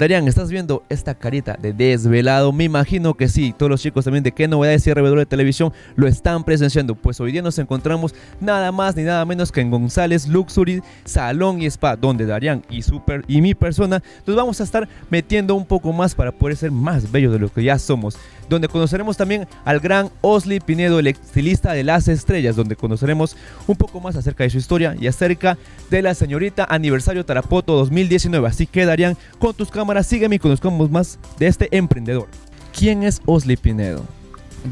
Darían, ¿estás viendo esta carita de desvelado? Me imagino que sí. Todos los chicos también de qué novedades y de televisión lo están presenciando. Pues hoy día nos encontramos nada más ni nada menos que en González Luxury Salón y Spa, donde Darían y Super y mi persona nos vamos a estar metiendo un poco más para poder ser más bellos de lo que ya somos donde conoceremos también al gran Osli Pinedo, el estilista de las estrellas, donde conoceremos un poco más acerca de su historia y acerca de la señorita aniversario Tarapoto 2019. Así que Darían, con tus cámaras, sígueme y conozcamos más de este emprendedor. ¿Quién es Osli Pinedo?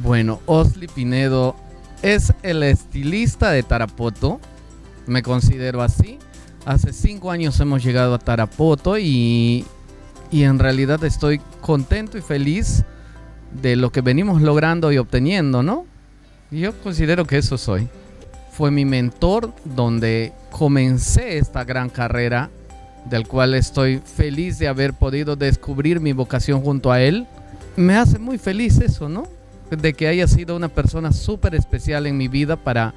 Bueno, Osli Pinedo es el estilista de Tarapoto, me considero así. Hace cinco años hemos llegado a Tarapoto y, y en realidad estoy contento y feliz de lo que venimos logrando y obteniendo, ¿no? yo considero que eso soy. Fue mi mentor donde comencé esta gran carrera, del cual estoy feliz de haber podido descubrir mi vocación junto a él. Me hace muy feliz eso, ¿no? De que haya sido una persona súper especial en mi vida para,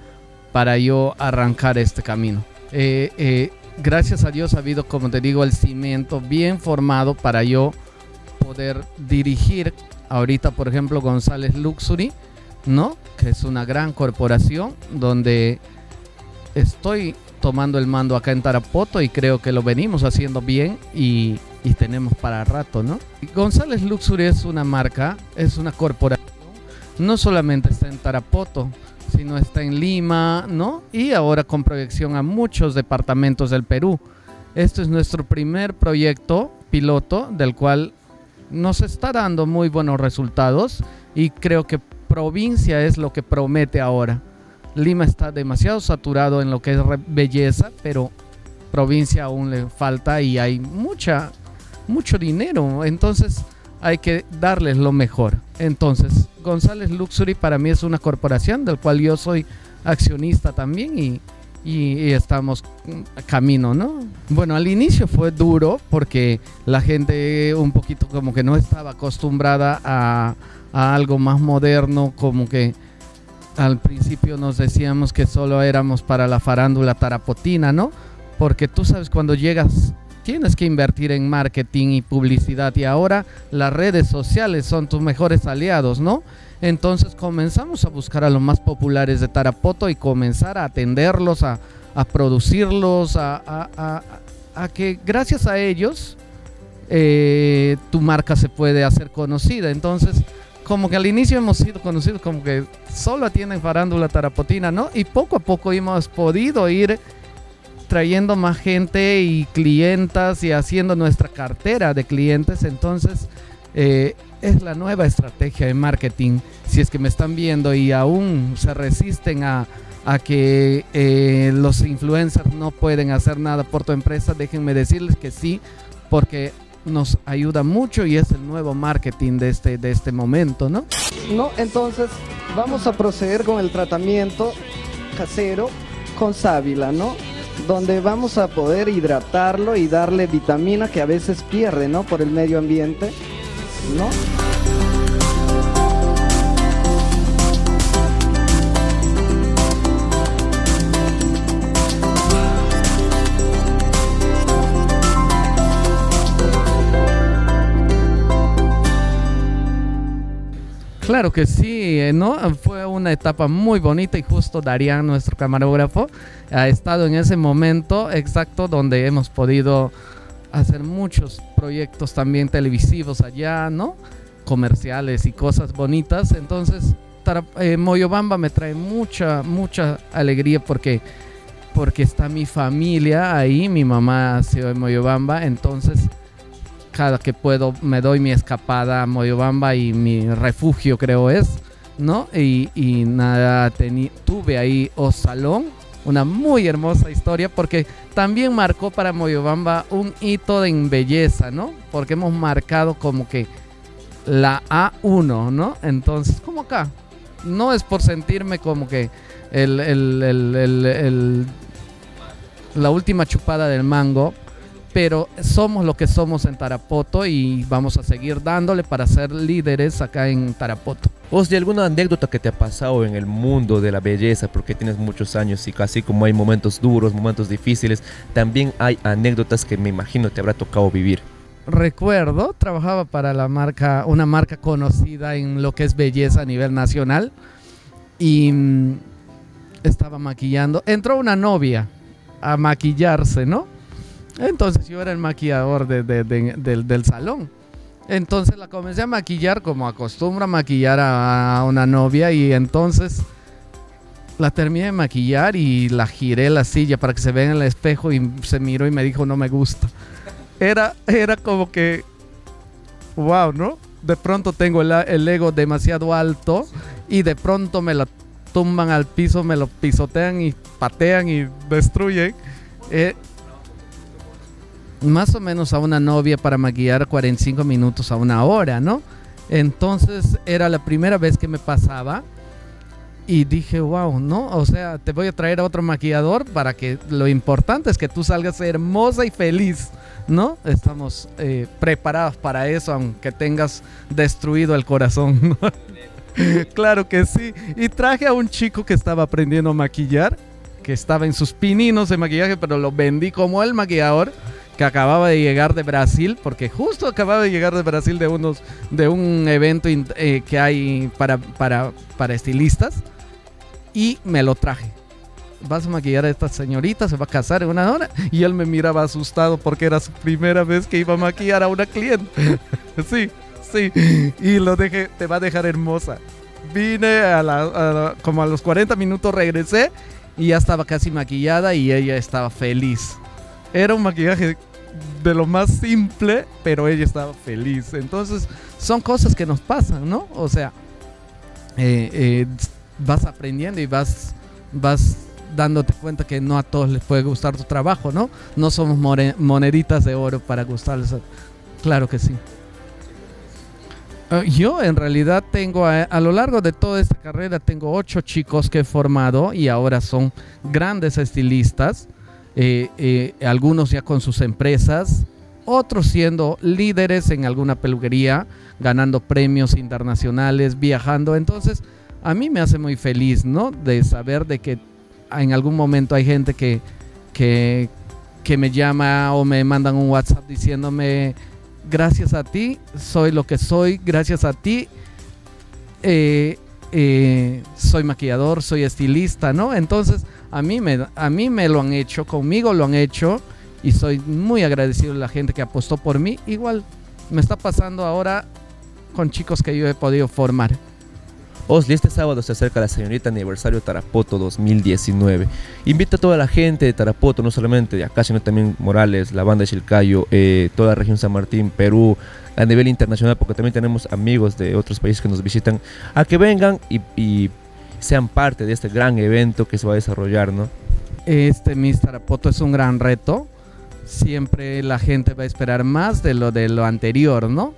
para yo arrancar este camino. Eh, eh, gracias a Dios ha habido, como te digo, el cimiento bien formado para yo poder dirigir ahorita, por ejemplo, González Luxury, ¿no? Que es una gran corporación donde estoy tomando el mando acá en Tarapoto y creo que lo venimos haciendo bien y, tenemos para rato, ¿no? González Luxury es una marca, es una corporación, no solamente está en Tarapoto, sino está en Lima, ¿no? Y ahora con proyección a muchos departamentos del Perú. Este es nuestro primer proyecto piloto del cual nos está dando muy buenos resultados y creo que provincia es lo que promete ahora. Lima está demasiado saturado en lo que es belleza, pero provincia aún le falta y hay mucha mucho dinero, entonces hay que darles lo mejor. Entonces, González Luxury para mí es una corporación del cual yo soy accionista también y y, estamos camino, ¿no? Bueno, al inicio fue duro porque la gente un poquito como que no estaba acostumbrada a, algo más moderno, como que al principio nos decíamos que solo éramos para la farándula tarapotina, ¿no? Porque tú sabes, cuando llegas tienes que invertir en marketing y publicidad y ahora las redes sociales son tus mejores aliados, ¿no? Entonces comenzamos a buscar a los más populares de Tarapoto y comenzar a atenderlos, a, producirlos, a, que gracias a ellos eh, tu marca se puede hacer conocida. Entonces, como que al inicio hemos sido conocidos como que solo atienden farándula tarapotina, ¿no? Y poco a poco hemos podido ir trayendo más gente y clientas y haciendo nuestra cartera de clientes. Entonces, eh, es la nueva estrategia de marketing. Si es que me están viendo y aún se resisten a, que eh, los influencers no pueden hacer nada por tu empresa, déjenme decirles que sí, porque nos ayuda mucho y es el nuevo marketing de este, de este momento, ¿no? No, entonces vamos a proceder con el tratamiento casero con sábila, ¿no? Donde vamos a poder hidratarlo y darle vitamina que a veces pierde, ¿no? Por el medio ambiente. ¿no? Claro que sí, eh, ¿no? Fue una etapa muy bonita y justo Darían, nuestro camarógrafo, ha estado en ese momento exacto donde hemos podido hacer muchos proyectos también televisivos allá, ¿no? Comerciales y cosas bonitas. Entonces, eh, Moyobamba me trae mucha, mucha alegría porque, porque está mi familia ahí. Mi mamá nació en Moyobamba, entonces cada que puedo me doy mi escapada a Moyobamba y mi refugio creo es, ¿no? Y, nada, tuve ahí o salón una muy hermosa historia porque también marcó para Moyobamba un hito en belleza, ¿no? Porque hemos marcado como que la A1, ¿no? Entonces, como acá, no es por sentirme como que el, la última chupada del mango, pero somos lo que somos en Tarapoto y vamos a seguir dándole para ser líderes acá en Tarapoto. de ¿alguna anécdota que te ha pasado en el mundo de la belleza? Porque tienes muchos años y casi como hay momentos duros, momentos difíciles, también hay anécdotas que me imagino te habrá tocado vivir. recuerdo, trabajaba para la marca, una marca conocida en lo que es belleza a nivel nacional y mm, estaba maquillando. Entró una novia a maquillarse, ¿no? Entonces yo era el maquillador de- de- de- del, del salón. Entonces la comencé a maquillar como acostumbra maquillar a, una novia y entonces la terminé de maquillar y la giré la silla para que se vea en el espejo y se miró y me dijo no me gusta. Era, era como que, wow, ¿no? De pronto tengo el, el ego demasiado alto y de pronto me la tumban al piso, me lo pisotean y patean y destruyen. Eh, más o menos a una novia para maquillar 45 minutos a una hora, ¿no? Entonces era la primera vez que me pasaba y dije, wow, ¿no? O sea, te voy a traer a otro maquillador para que lo importante es que tú salgas hermosa y feliz, ¿no? Estamos eh, preparados para eso, aunque tengas destruido el corazón, ¿no? claro que sí. Y traje a un chico que estaba aprendiendo a maquillar, que estaba en sus pininos de maquillaje, pero lo vendí como el maquillador que acababa de llegar de Brasil, porque justo acababa de llegar de Brasil de unos de un evento eh, que hay para, para, para estilistas y me lo traje. Vas a maquillar a esta señorita, se va a casar en una hora y él me miraba asustado porque era su primera vez que iba a maquillar a una cliente. sí, sí, y lo dejé, te va a dejar hermosa. Vine a la, a la- como a los 40 minutos regresé y ya estaba casi maquillada y ella estaba feliz. Era un maquillaje de lo más simple, pero ella estaba feliz. Entonces, son cosas que nos pasan, ¿no? O sea, eh, eh, vas aprendiendo y vas, vas dándote cuenta que no a todos les puede gustar tu trabajo, ¿no? No somos moneditas de oro para gustarles. Claro que sí. Eh, Yo en realidad tengo a, a lo largo de toda esta carrera tengo ocho chicos que he formado y ahora son grandes estilistas, eh, eh, algunos ya con sus empresas, otros siendo líderes en alguna peluquería, ganando premios internacionales, viajando. Entonces, a mí me hace muy feliz, ¿no? De saber de que en algún momento hay gente que, que, me llama o me mandan un WhatsApp diciéndome, gracias a ti soy lo que soy, gracias a ti eh, soy maquillador, soy estilista, ¿no? Entonces, a mí, me, a mí me lo han hecho, conmigo lo han hecho y soy muy agradecido a la gente que apostó por mí. Igual me está pasando ahora con chicos que yo he podido formar. Osli, este sábado se acerca la señorita aniversario Tarapoto 2019. Invita a toda la gente de Tarapoto, no solamente de acá, sino también Morales, la banda de Chilcayo, eh, toda la región San Martín, Perú, a nivel internacional, porque también tenemos amigos de otros países que nos visitan, a que vengan y, y sean parte de este gran evento que se va a desarrollar, ¿no? Este Miss Tarapoto es un gran reto. Siempre la gente va a esperar más de lo de lo anterior, ¿no?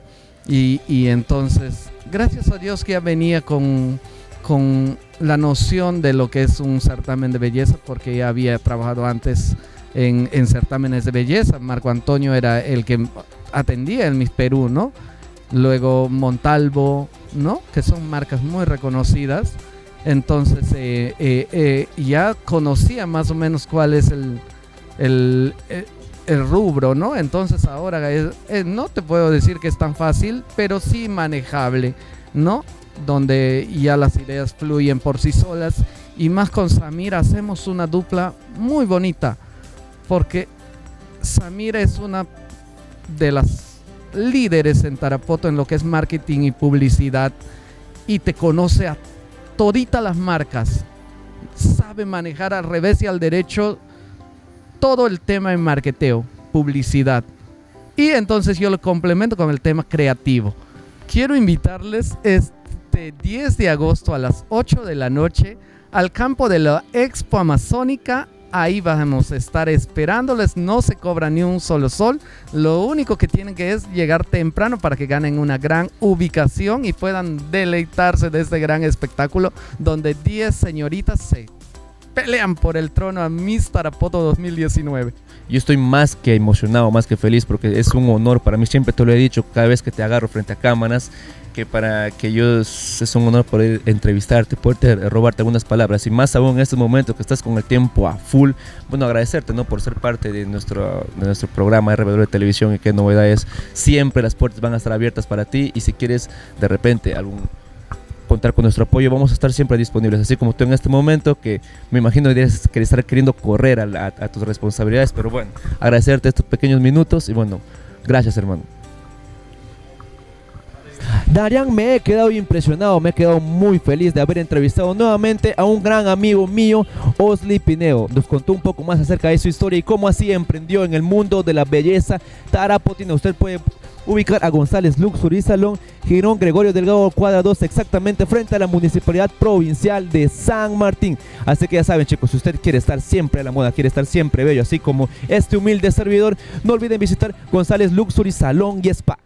Y, y entonces, gracias a Dios que ya venía con, con la noción de lo que es un certamen de belleza, porque ya había trabajado antes en, en certámenes de belleza. Marco Antonio era el que atendía el Miss Perú, ¿no? Luego Montalvo, ¿no? Que son marcas muy reconocidas. Entonces eh, eh, eh, ya conocía más o menos cuál es el, rubro, ¿no? Entonces ahora no te puedo decir que es tan fácil, pero sí manejable, ¿no? Donde ya las ideas fluyen por sí solas. Y más con Samira hacemos una dupla muy bonita, porque Samira es una de las líderes en Tarapoto en lo que es marketing y publicidad y te conoce a toditas las marcas. Sabe manejar al revés y al derecho todo el tema en marketeo, publicidad. Y entonces yo lo complemento con el tema creativo. Quiero invitarles este 10 de agosto a las 8 de la noche al campo de la Expo Amazónica. Ahí vamos a estar esperándoles. No se cobra ni un solo sol. Lo único que tienen que es llegar temprano para que ganen una gran ubicación y puedan deleitarse de este gran espectáculo donde 10 señoritas se pelean por el trono a Miss Tarapoto 2019. Yo estoy más que emocionado, más que feliz, porque es un honor para mí. Siempre te lo he dicho, cada vez que te agarro frente a cámaras, que para que yo es un honor poder entrevistarte, poder robarte algunas palabras y más aún en estos momentos que estás con el tiempo a full, bueno, agradecerte ¿no? por ser parte de nuestro, de nuestro programa RBW de Televisión y qué novedades, siempre las puertas van a estar abiertas para ti y si quieres de repente algún contar con nuestro apoyo, vamos a estar siempre disponibles, así como tú en este momento, que me imagino deberías estar queriendo correr a tus responsabilidades, pero bueno, agradecerte estos pequeños minutos y bueno, gracias hermano. Darian, me he quedado impresionado, me he quedado muy feliz de haber entrevistado nuevamente a un gran amigo mío, Osli Pineo. Nos contó un poco más acerca de su historia y cómo así emprendió en el mundo de la belleza tarapotina. Usted puede ubicar a González Luxury Salón, Girón Gregorio Delgado Cuadra 2, exactamente frente a la Municipalidad Provincial de San Martín. Así que ya saben chicos, si usted quiere estar siempre a la moda, quiere estar siempre bello, así como este humilde servidor, no olviden visitar González Luxury Salón y Spa.